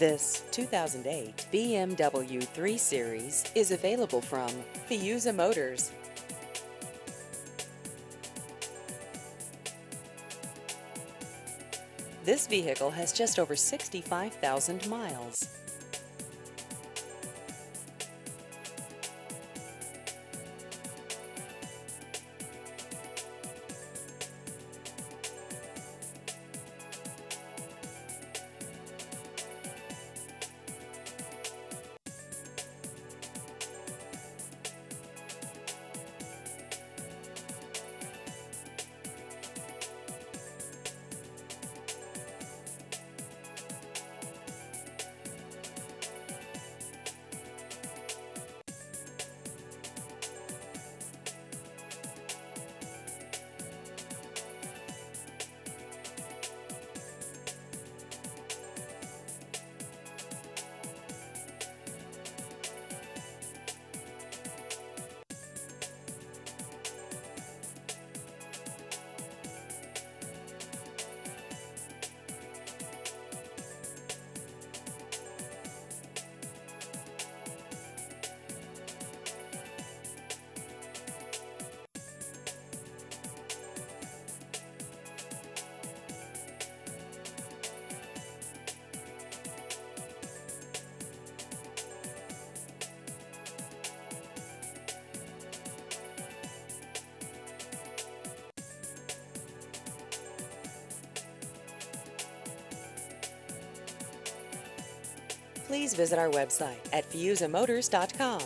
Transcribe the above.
This 2008 BMW 3 Series is available from Fiuza Motors. This vehicle has just over 65,000 miles. Please visit our website at fiuzamotors.com.